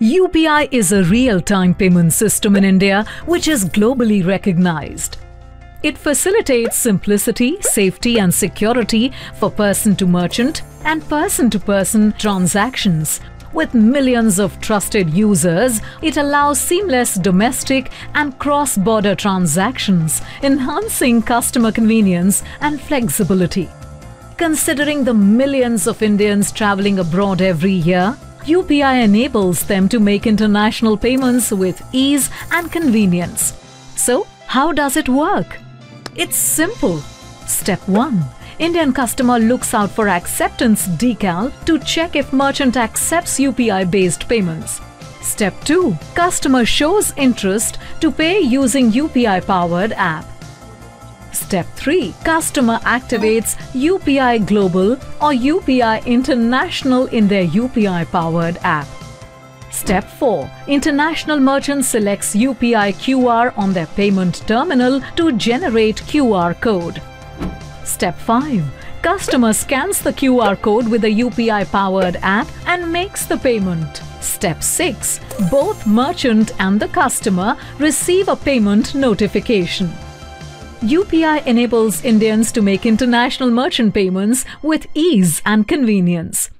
UPI is a real time payment system in India which is globally recognized. It facilitates simplicity, safety, and security for person to merchant and person to person transactions. With millions of trusted users, it allows seamless domestic and cross border transactions, enhancing customer convenience and flexibility. Considering the millions of Indians traveling abroad every year, UPI enables them to make international payments with ease and convenience. So, how does it work? It's simple. Step 1. Indian customer looks out for acceptance decal to check if merchant accepts UPI based payments. Step 2. Customer shows interest to pay using UPI powered app. Step 3. Customer activates UPI Global or UPI International in their UPI powered app. Step 4. International merchant selects UPI QR on their payment terminal to generate QR code. Step 5. Customer scans the QR code with the UPI powered app and makes the payment. Step 6. Both merchant and the customer receive a payment notification. UPI enables Indians to make international merchant payments with ease and convenience.